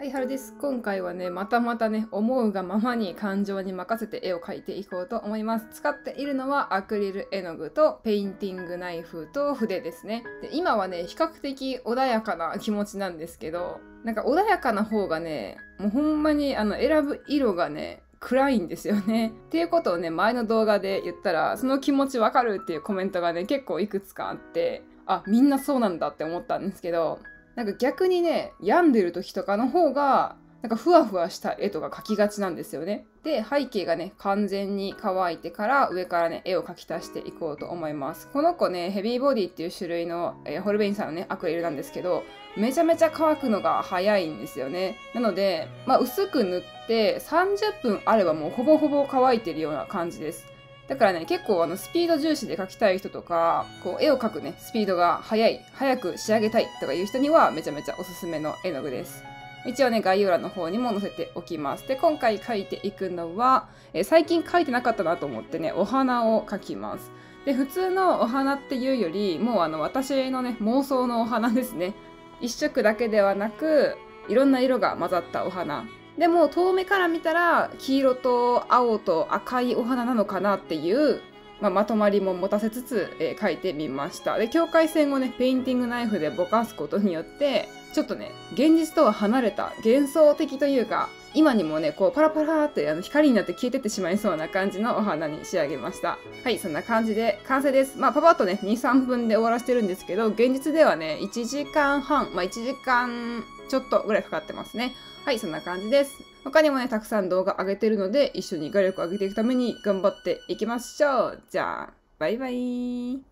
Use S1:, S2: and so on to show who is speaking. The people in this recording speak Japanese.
S1: はい、はるです。今回はね、またまたね、思うがままに感情に任せて絵を描いていこうと思います。使っているのはアクリル絵の具とペインティングナイフと筆ですね。で今はね、比較的穏やかな気持ちなんですけど、なんか穏やかな方がね、もうほんまにあの選ぶ色がね、暗いんですよね。っていうことをね、前の動画で言ったら、その気持ちわかるっていうコメントがね、結構いくつかあって、あ、みんなそうなんだって思ったんですけど、なんか逆にね病んでる時とかの方がなんかふわふわした絵とか描きがちなんですよね。で背景がね完全に乾いてから上からね絵を描き足していこうと思います。この子ねヘビーボディっていう種類の、えー、ホルベインさんのねアクリルなんですけどめちゃめちゃ乾くのが早いんですよね。なので、まあ、薄く塗って30分あればもうほぼほぼ乾いてるような感じです。だからね、結構あのスピード重視で描きたい人とか、こう絵を描くね、スピードが速い、早く仕上げたいとかいう人にはめちゃめちゃおすすめの絵の具です。一応ね、概要欄の方にも載せておきます。で、今回描いていくのは、え最近描いてなかったなと思ってね、お花を描きます。で、普通のお花っていうより、もうあの私のね、妄想のお花ですね。一色だけではなく、いろんな色が混ざったお花でも遠目から見たら黄色と青と赤いお花なのかなっていう、まあ、まとまりも持たせつつ、えー、描いてみました。で境界線をねペインティングナイフでぼかすことによってちょっとね現実とは離れた幻想的というか今にもねこうパラパラってあの光になって消えてってしまいそうな感じのお花に仕上げましたはいそんな感じで完成ですまあパパッとね23分で終わらせてるんですけど現実ではね1時間半まあ1時間ちょっとぐらいかかってますねはい、そんな感じです。他にもね、たくさん動画上げてるので、一緒に画力を上げていくために頑張っていきましょう。じゃあ、バイバイ。